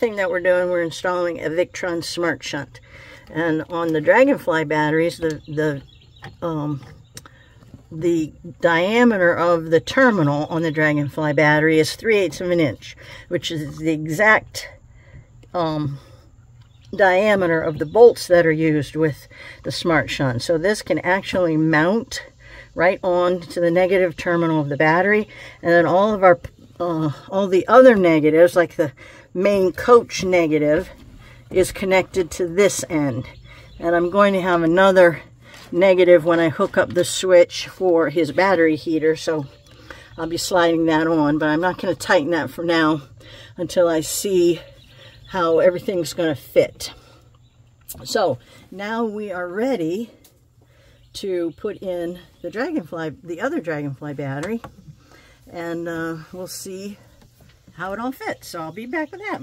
thing that we're doing, we're installing a Victron Smart Shunt. And on the Dragonfly batteries, the, the, um, the diameter of the terminal on the Dragonfly battery is 3 eighths of an inch, which is the exact um, diameter of the bolts that are used with the Smart Shunt. So this can actually mount right on to the negative terminal of the battery. And then all of our, uh, all the other negatives, like the main coach negative, is connected to this end. And I'm going to have another negative when I hook up the switch for his battery heater. So I'll be sliding that on, but I'm not going to tighten that for now until I see how everything's going to fit. So now we are ready to put in the Dragonfly, the other Dragonfly battery, and uh, we'll see how it all fits. So I'll be back with that.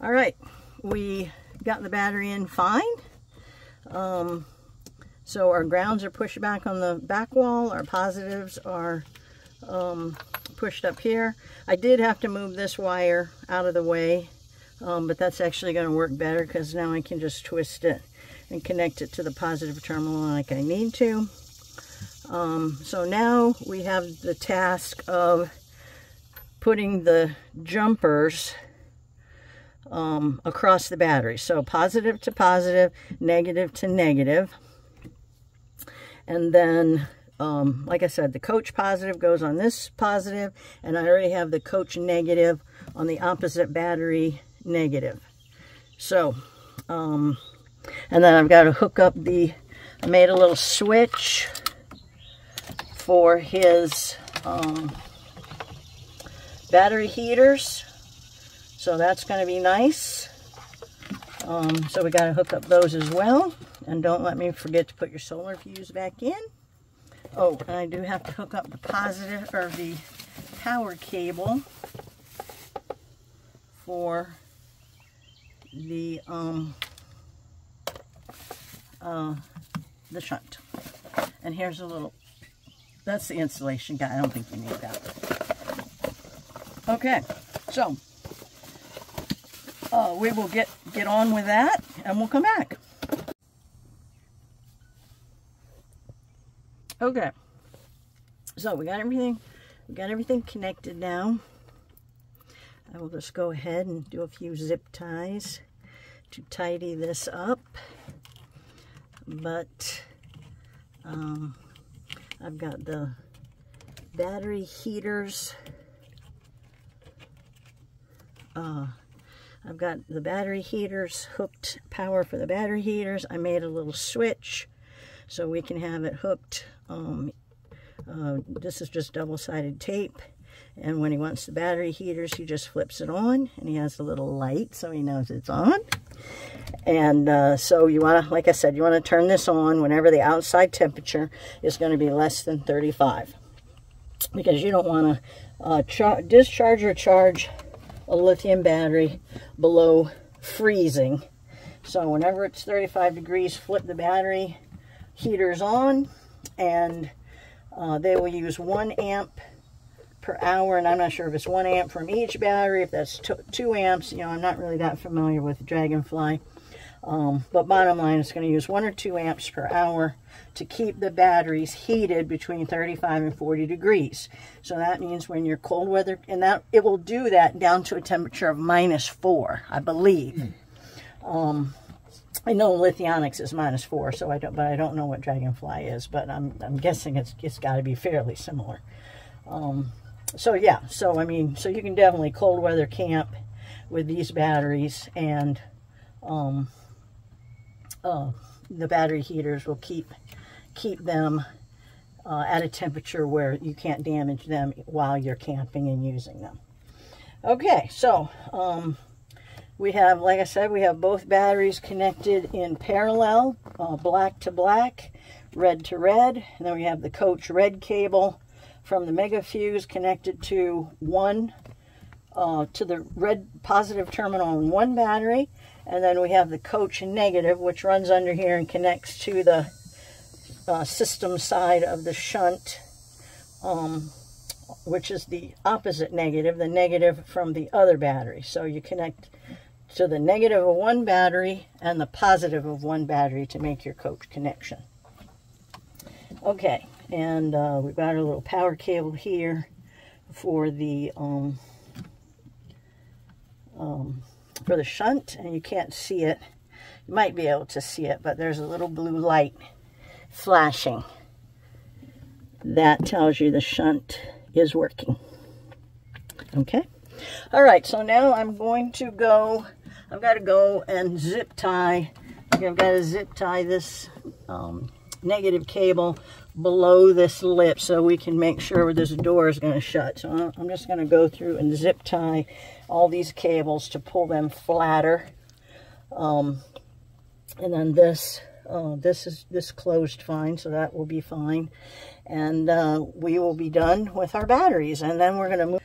All right, we got the battery in fine. Um, so our grounds are pushed back on the back wall. Our positives are um, pushed up here. I did have to move this wire out of the way, um, but that's actually going to work better because now I can just twist it and connect it to the positive terminal like I need to. Um, so now we have the task of putting the jumpers um, across the battery. So positive to positive, negative to negative. And then, um, like I said, the coach positive goes on this positive, and I already have the coach negative on the opposite battery negative. So, um, and then I've got to hook up the, I made a little switch for his um, battery heaters. So that's going to be nice. Um, so we got to hook up those as well. And don't let me forget to put your solar fuse back in. Oh, and I do have to hook up the positive, or the power cable for the, um, uh, the shunt. And here's a little, that's the installation guy. I don't think you need that. Okay, so uh, we will get, get on with that and we'll come back. Okay, so we got everything, we got everything connected now. I will just go ahead and do a few zip ties to tidy this up. But um, I've got the battery heaters uh, I've got the battery heaters hooked, power for the battery heaters. I made a little switch so we can have it hooked. Um, uh, this is just double-sided tape. And when he wants the battery heaters, he just flips it on. And he has a little light so he knows it's on. And uh, so you want to, like I said, you want to turn this on whenever the outside temperature is going to be less than 35. Because you don't want to uh, discharge or charge a lithium battery below freezing. So whenever it's 35 degrees, flip the battery heaters on and uh, they will use one amp per hour and I'm not sure if it's one amp from each battery if that's two amps you know I'm not really that familiar with Dragonfly um, but bottom line it's going to use one or two amps per hour to keep the batteries heated between 35 and 40 degrees. So that means when you're cold weather, and that it will do that down to a temperature of minus four, I believe. Mm. Um, I know Lithionics is minus four, so I don't, but I don't know what Dragonfly is, but I'm, I'm guessing it's, it's got to be fairly similar. Um, so yeah, so I mean, so you can definitely cold weather camp with these batteries and, um, uh, the battery heaters will keep keep them uh, at a temperature where you can't damage them while you're camping and using them. Okay, so um, we have, like I said, we have both batteries connected in parallel, uh, black to black, red to red. And then we have the coach red cable from the Mega Fuse connected to one, uh, to the red positive terminal on one battery. And then we have the coach negative, which runs under here and connects to the uh, system side of the shunt um, which is the opposite negative, the negative from the other battery. So you connect to the negative of one battery and the positive of one battery to make your coach connection. Okay, and uh, we've got a little power cable here for the um, um, for the shunt, and you can't see it. You might be able to see it, but there's a little blue light flashing. That tells you the shunt is working. Okay. All right, so now I'm going to go, I've got to go and zip tie, I've got to zip tie this um, negative cable below this lip so we can make sure this door is going to shut. So I'm just going to go through and zip tie all these cables to pull them flatter. Um, and then this, uh, this is this closed fine, so that will be fine. And uh, we will be done with our batteries. And then we're going to move.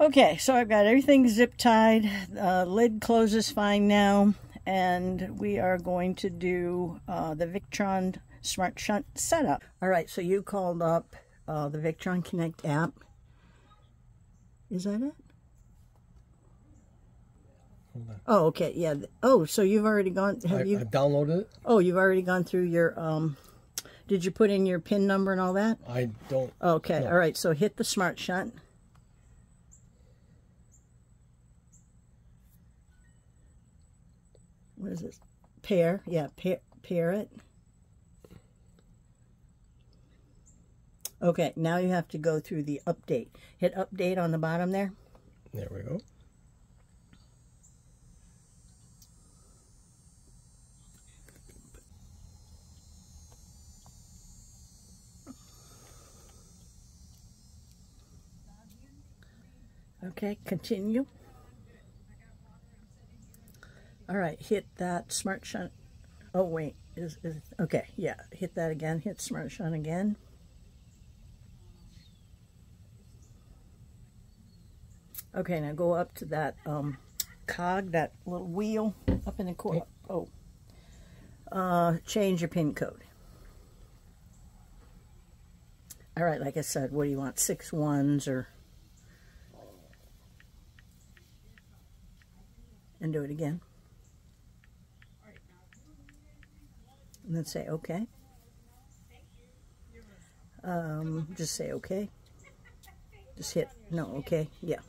Okay, so I've got everything zip tied. Uh, lid closes fine now. And we are going to do uh, the Victron Smart Shunt setup. All right, so you called up uh, the Victron Connect app. Is that it? Oh, okay, yeah. Oh, so you've already gone, have I, you? I downloaded it. Oh, you've already gone through your, um, did you put in your PIN number and all that? I don't. Okay, No. all right, so hit the Smart Shunt. What is this? Pair, yeah, pair, pair it. Okay, now you have to go through the update. Hit update on the bottom there. There we go. Okay, continue. All right, hit that smart shunt. Oh wait, is, is okay? Yeah, hit that again. Hit smart shunt again. Okay, now go up to that um, cog, that little wheel up in the corner. Oh, uh, change your pin code. All right, like I said, what do you want? Six ones or and do it again. And then say okay. Um, just say okay. Just hit, no, okay, yeah.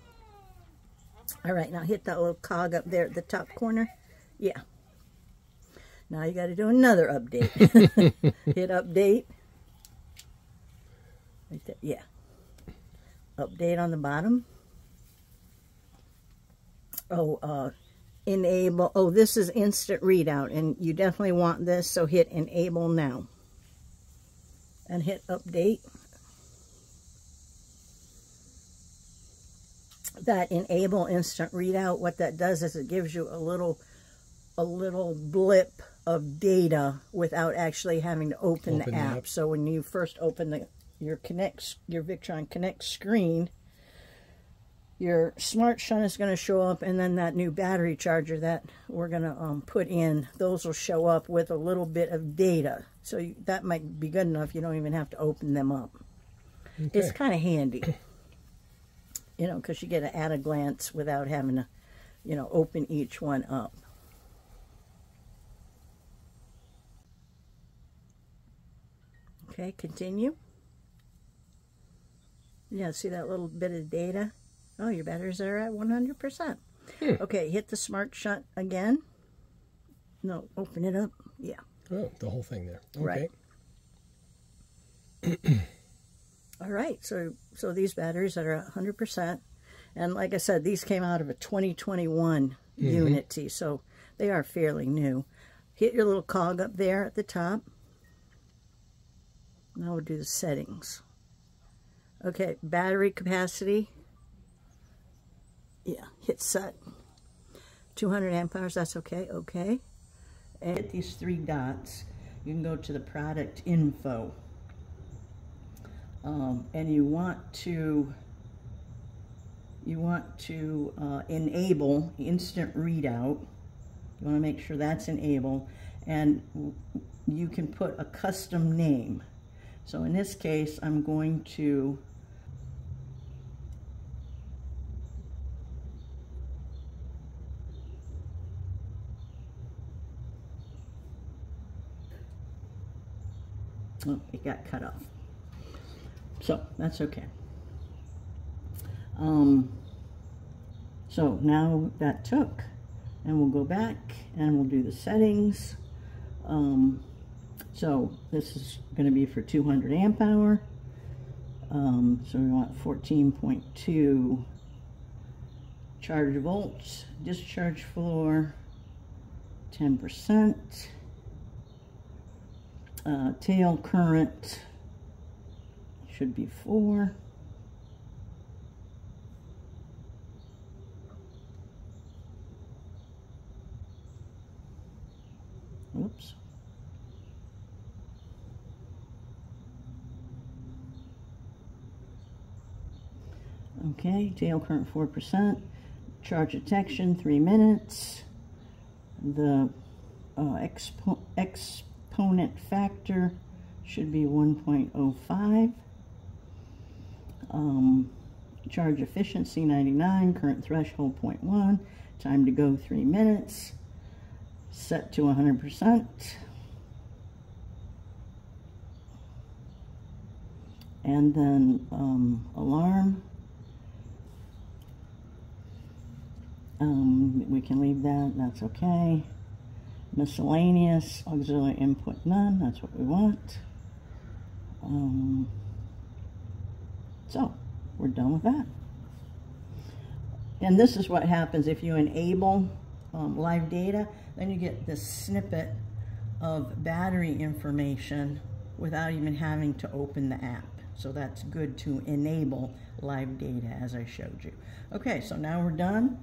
All right, now hit that little cog up there at the top corner. Yeah. Now you got to do another update. hit update. Right there, yeah. Update on the bottom. Oh, uh, enable, oh, this is instant readout, and you definitely want this, so hit enable now. And hit update. That enable instant readout, what that does is it gives you a little, a little blip of data without actually having to open, Open the the app. app. So when you first open the your Connect, your Victron Connect screen, your smart shunt is going to show up and then that new battery charger that we're going to um, put in those will show up with a little bit of data. So you, that might be good enough you don't even have to open them up. It's kind of handy you know because you get it at a glance without having to you know open each one up. Okay continue. Yeah see that little bit of data Oh, your batteries are at 100%. Hmm. Okay, hit the smart shunt again. No, open it up. Yeah. Oh, the whole thing there. Okay. Right. All right. So so these batteries are 100%. And like I said, these came out of a 2021 Unity, so they are fairly new. Hit your little cog up there at the top. Now we'll do the settings. Okay, battery capacity. Yeah, hit set. 200 amp hours, that's okay, okay. And hit these three dots. You can go to the product info. Um, and you want to you want to uh, enable instant readout. You want to make sure that's enabled, and you can put a custom name. So in this case, I'm going to Oh, it got cut off. So that's okay. Um, so now that took, and we'll go back and we'll do the settings. Um, so this is going to be for 200 amp hour. Um, so we want 14.2 charge volts, discharge floor, 10%, uh, tail current should be 4. Oops. Okay, tail current 4%, charge detection 3 minutes, the uh, expo exponent factor should be 1.05, um, charge efficiency 99, current threshold 0.1, time to go 3 minutes, set to 100%. And then um, alarm Um, we can leave that, that's okay. Miscellaneous, auxiliary input none, that's what we want. Um, so, we're done with that. And this is what happens if you enable um, live data, then you get this snippet of battery information without even having to open the app. So that's good to enable live data as I showed you. Okay, so now we're done.